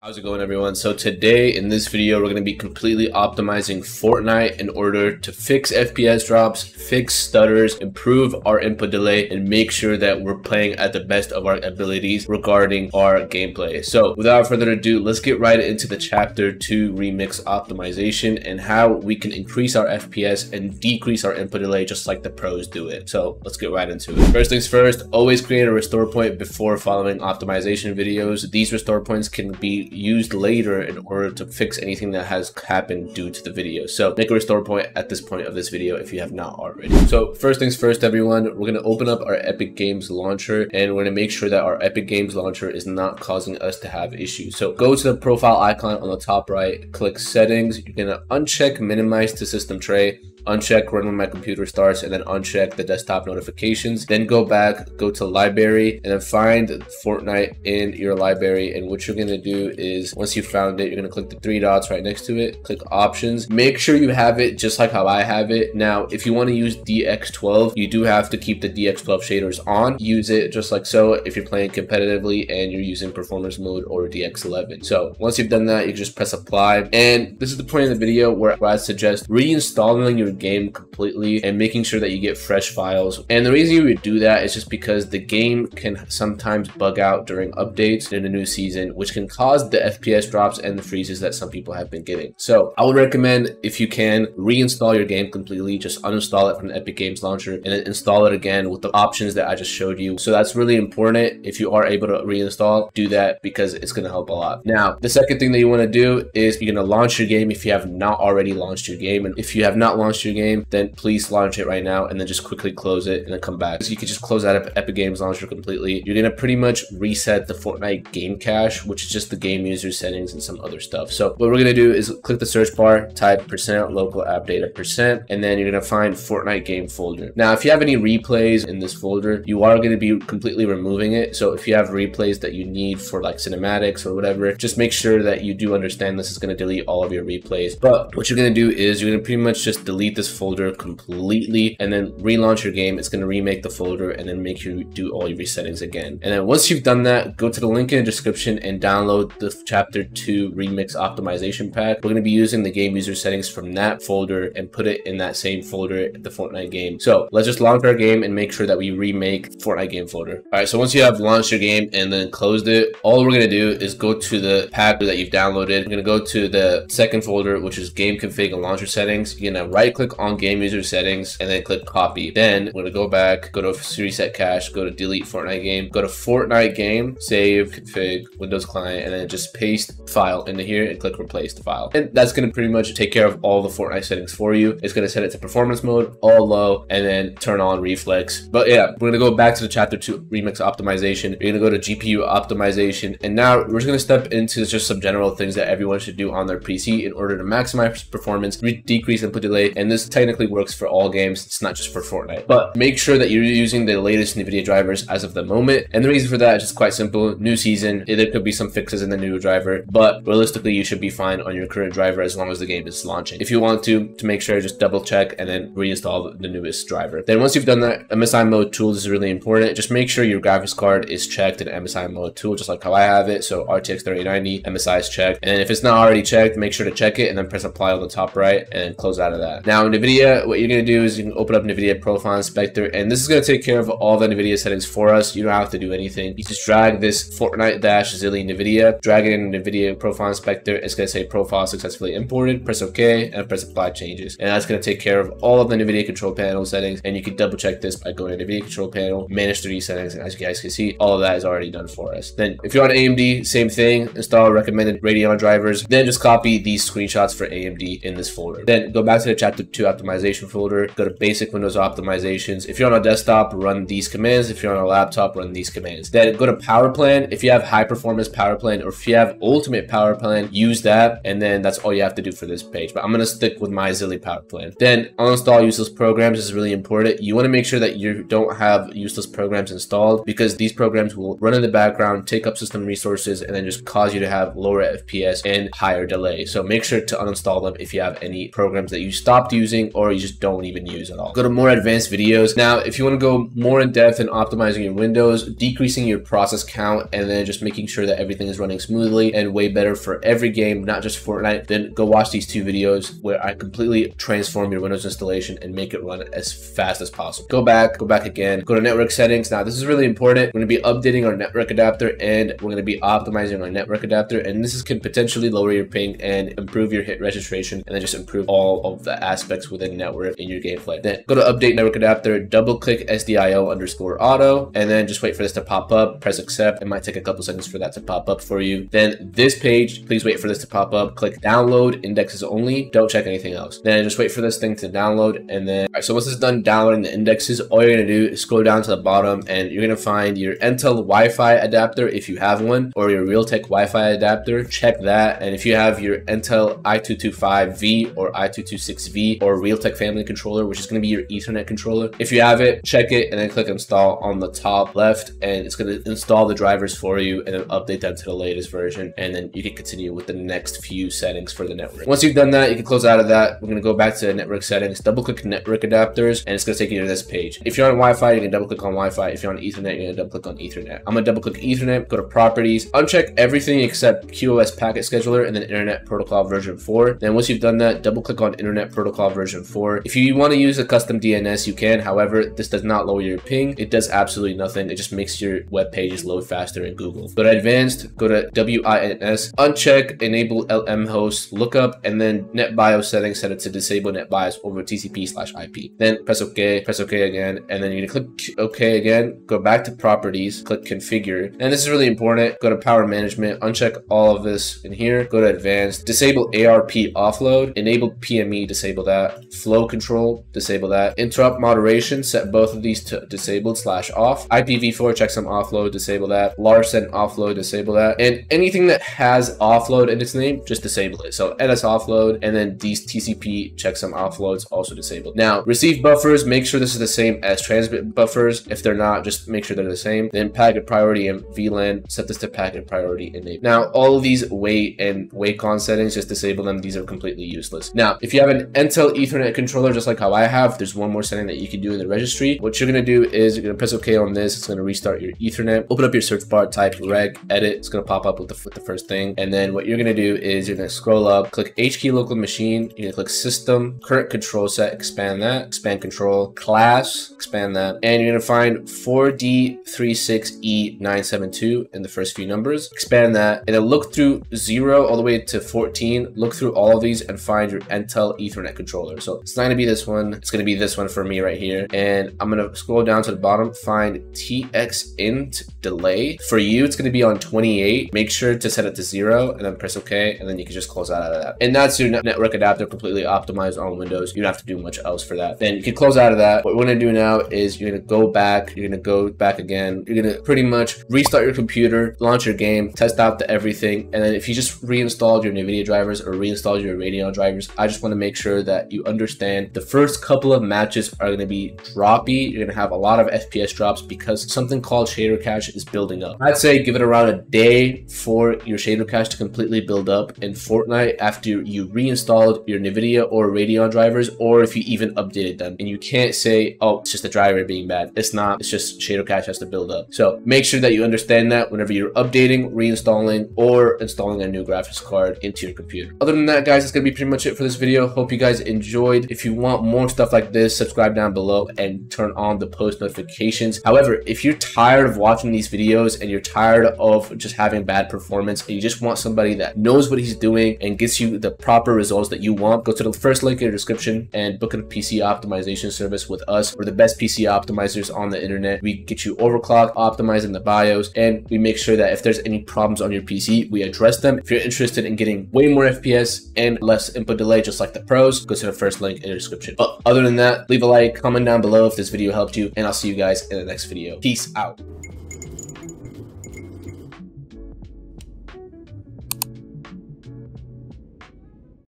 How's it going everyone? So today in this video we're going to be completely optimizing Fortnite in order to fix FPS drops, fix stutters, improve our input delay, and make sure that we're playing at the best of our abilities regarding our gameplay. So without further ado, let's get right into the chapter 2 remix optimization and how we can increase our FPS and decrease our input delay just like the pros do it. So let's get right into it. First things first, always create a restore point before following optimization videos. These restore points can be used later in order to fix anything that has happened due to the video. So make a restore point at this point of this video if you have not already. So first things first, everyone, we're going to open up our Epic Games launcher and we're going to make sure that our Epic Games launcher is not causing us to have issues. So go to the profile icon on the top right, click settings. You're going to uncheck minimize to system tray uncheck run when my computer starts and then uncheck the desktop notifications then go back go to library and then find fortnite in your library. And what you're going to do is once you found it you're going to click the three dots right next to it click options. Make sure you have it just like how i have it. Now if you want to use dx12 you do have to keep the dx12 shaders on. Use it just like so if you're playing competitively and you're using performance mode or dx11 so once you've done that you just press apply. And this is the point in the video where i suggest reinstalling your game completely and making sure that you get fresh files. And the reason you would do that is just because the game can sometimes bug out during updates in a new season, which can cause the FPS drops and the freezes that some people have been getting. So I would recommend if you can reinstall your game completely, just uninstall it from the Epic Games Launcher and then install it again with the options that I just showed you. So that's really important. If you are able to reinstall, do that because it's going to help a lot. Now, the second thing that you want to do is you're going to launch your game if you have not already launched your game. And if you have not launched your game, then please launch it right now and then just quickly close it and then come back. So you can just close out of Epic Games Launcher completely. You're gonna pretty much reset the Fortnite game cache, which is just the game user settings and some other stuff. So what we're gonna do is click the search bar, type percent local app data percent, and then you're gonna find Fortnite game folder. Now, if you have any replays in this folder, you are gonna be completely removing it. So if you have replays that you need for like cinematics or whatever, just make sure that you do understand this is gonna delete all of your replays. But what you're gonna do is you're gonna pretty much just delete this folder completely and then relaunch your game. It's going to remake the folder and then make you do all your settings again. And then once you've done that, go to the link in the description and download the chapter 2 remix optimization pack. We're going to be using the game user settings from that folder and put it in that same folder, the Fortnite game. So let's just launch our game and make sure that we remake Fortnite game folder. All right, so once you have launched your game and then closed it, all we're going to do is go to the pack that you've downloaded. We're going to go to the second folder, which is game config and launcher settings. You're going to right click on game user settings and then click copy. Then we're gonna go back, go to reset cache, go to delete Fortnite game, go to Fortnite game, save, config, Windows client, and then just paste file into here and click replace the file. And that's gonna pretty much take care of all the Fortnite settings for you. It's gonna set it to performance mode, all low, and then turn on reflex. But yeah, we're gonna go back to the chapter two remix optimization. We're gonna go to GPU optimization. And now we're just gonna step into just some general things that everyone should do on their PC in order to maximize performance, decrease input delay, and this technically works for all games. It's not just for Fortnite. But make sure that you're using the latest NVIDIA drivers as of the moment. And the reason for that is just quite simple. New season, there could be some fixes in the new driver, but realistically, you should be fine on your current driver as long as the game is launching. If you want to, to make sure, just double check and then reinstall the newest driver. Then once you've done that, MSI mode tool is really important. Just make sure your graphics card is checked in MSI mode tool, just like how I have it. So RTX 3090, MSI is checked. And if it's not already checked, make sure to check it and then press apply on the top right and close out of that. Now, NVIDIA NVIDIA, what you're going to do is you can open up NVIDIA Profile Inspector, and this is going to take care of all the NVIDIA settings for us. You don't have to do anything. You just drag this Fortnite dash Xilly NVIDIA, drag it in NVIDIA Profile Inspector. It's going to say Profile successfully imported. Press OK, and press Apply Changes. And that's going to take care of all of the NVIDIA Control Panel settings, and you can double check this by going to NVIDIA Control Panel, Manage 3D Settings, and as you guys can see, all of that is already done for us. Then, if you're on AMD, same thing. Install recommended Radeon drivers. Then just copy these screenshots for AMD in this folder. Then go back to the Chapter 2 optimization folder, go to basic Windows optimizations. If you're on a desktop, run these commands. If you're on a laptop, run these commands. Then go to power plan. If you have high performance power plan or if you have ultimate power plan, use that. And then that's all you have to do for this page. But I'm going to stick with my Xilly power plan. Then uninstall useless programs is really important. You want to make sure that you don't have useless programs installed because these programs will run in the background, take up system resources, and then just cause you to have lower FPS and higher delay. So make sure to uninstall them if you have any programs that you stopped using using or you just don't even use at all. Go to more advanced videos. Now, if you want to go more in depth in optimizing your windows, decreasing your process count, and then just making sure that everything is running smoothly and way better for every game, not just Fortnite, then go watch these two videos where I completely transform your Windows installation and make it run as fast as possible. Go back, go back again, go to network settings. Now, this is really important. We're going to be updating our network adapter and we're going to be optimizing our network adapter. And this is, can potentially lower your ping and improve your hit registration and then just improve all of the aspects within network in your gameplay. Then go to update network adapter, double click SDIO underscore auto, and then just wait for this to pop up, press accept. It might take a couple seconds for that to pop up for you. Then this page, please wait for this to pop up, click download indexes only. Don't check anything else. Then just wait for this thing to download. And then, so once it's done downloading the indexes, all you're gonna do is scroll down to the bottom and you're gonna find your Intel Wi-Fi adapter if you have one, or your Realtek Wi-Fi adapter. Check that. And if you have your Intel i225V or i226V or Realtek family controller, which is gonna be your Ethernet controller, if you have it, check it and then click install on the top left, and it's gonna install the drivers for you and then update them to the latest version, and then you can continue with the next few settings for the network. Once you've done that, you can close out of that. We're gonna go back to network settings, double click network adapters, and it's gonna take you to this page. If you're on Wi-Fi, you can double click on Wi-Fi. If you're on Ethernet, you're gonna double click on Ethernet. I'm gonna double click Ethernet, go to properties, uncheck everything except QoS packet scheduler and then Internet Protocol version 4. Then once you've done that, double click on Internet Protocol version 4. If you want to use a custom DNS, you can. However, this does not lower your ping. It does absolutely nothing. It just makes your web pages load faster in Google. Go to advanced, go to WINS, uncheck enable LM host lookup, and then NetBIOS settings set it to disable NetBIOS over TCP slash IP. Then press OK, press OK again, and then you're gonna click OK again, go back to properties, click configure. And this is really important. Go to power management, uncheck all of this in here, go to advanced, disable ARP offload, enable PME, disable that, flow control, disable that, interrupt moderation, set both of these to disabled slash off, IPv4 checksum offload, disable that, large send offload, disable that, and anything that has offload in its name, just disable it. So NS offload, and then these TCP checksum offloads also disabled. Now, receive buffers, make sure this is the same as transmit buffers. If they're not, just make sure they're the same. Then packet priority and VLAN, set this to packet priority enable. Now, all of these wait and wacom settings, just disable them. These are completely useless. Now, if you have an Intel Ethernet controller, just like how I have, there's one more setting that you can do in the registry. What you're gonna do is you're gonna press OK on this. It's gonna restart your Ethernet. Open up your search bar, type reg edit. It's gonna pop up with the, with the first thing. And then what you're gonna do is you're gonna scroll up, click H key local machine. You're gonna click system, current control set, expand that, expand control, class, expand that. And you're gonna find 4D36E972 in the first few numbers. Expand that and then look through zero all the way to 14. Look through all of these and find your Intel Ethernet controller. So it's not gonna be this one. It's gonna be this one for me right here. And I'm gonna scroll down to the bottom, find TX int delay. For you, it's gonna be on 28. Make sure to set it to zero and then press OK. And then you can just close out of that. And that's your network adapter completely optimized on Windows. You don't have to do much else for that. Then you can close out of that. What we're gonna do now is you're gonna go back. You're gonna go back again. You're gonna pretty much restart your computer, launch your game, test out the everything. And then if you just reinstalled your NVIDIA drivers or reinstalled your Radeon drivers, I just wanna make sure that you understand the first couple of matches are gonna be droppy. You're gonna have a lot of FPS drops because something called shader cache is building up. I'd say give it around a day for your shader cache to completely build up in Fortnite after you reinstalled your NVIDIA or Radeon drivers, or if you even updated them. And you can't say, oh, it's just the driver being bad. It's not, it's just shader cache has to build up. So make sure that you understand that whenever you're updating, reinstalling, or installing a new graphics card into your computer. Other than that, guys, that's gonna be pretty much it for this video. Hope you guys enjoyed. If you want more stuff like this, subscribe down below and turn on the post notifications. However, if you're tired of watching these videos and you're tired of just having bad performance and you just want somebody that knows what he's doing and gets you the proper results that you want, go to the first link in the description and book a PC optimization service with us. We're the best PC optimizers on the internet. We get you overclock, optimizing the BIOS, and we make sure that if there's any problems on your PC, we address them. If you're interested in getting way more FPS and less input delay, just like the pros, go the first link in the description. But other than that, leave a like, comment down below if this video helped you, and I'll see you guys in the next video. Peace out.